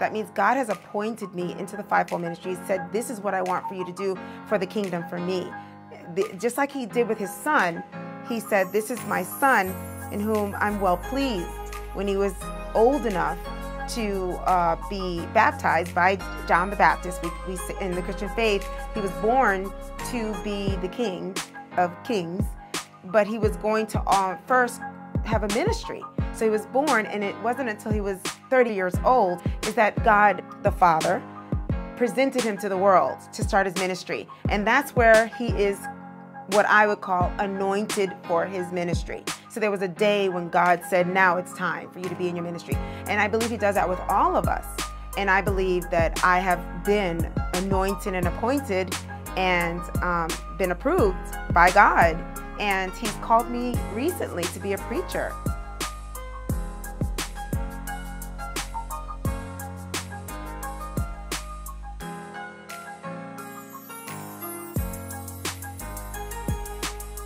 That means God has appointed me into the fivefold ministry. He said, This is what I want for you to do for the kingdom for me. Just like He did with His son, He said, This is my son in whom I'm well pleased. When he was old enough to uh, be baptized by John the Baptist, we, we, in the Christian faith, he was born to be the king of kings, but he was going to uh, first have a ministry. So he was born, and it wasn't until he was 30 years old is that God the Father presented him to the world to start his ministry. And that's where he is what I would call anointed for his ministry. So there was a day when God said, Now it's time for you to be in your ministry. And I believe he does that with all of us. And I believe that I have been anointed and appointed and um, been approved by God. And he's called me recently to be a preacher.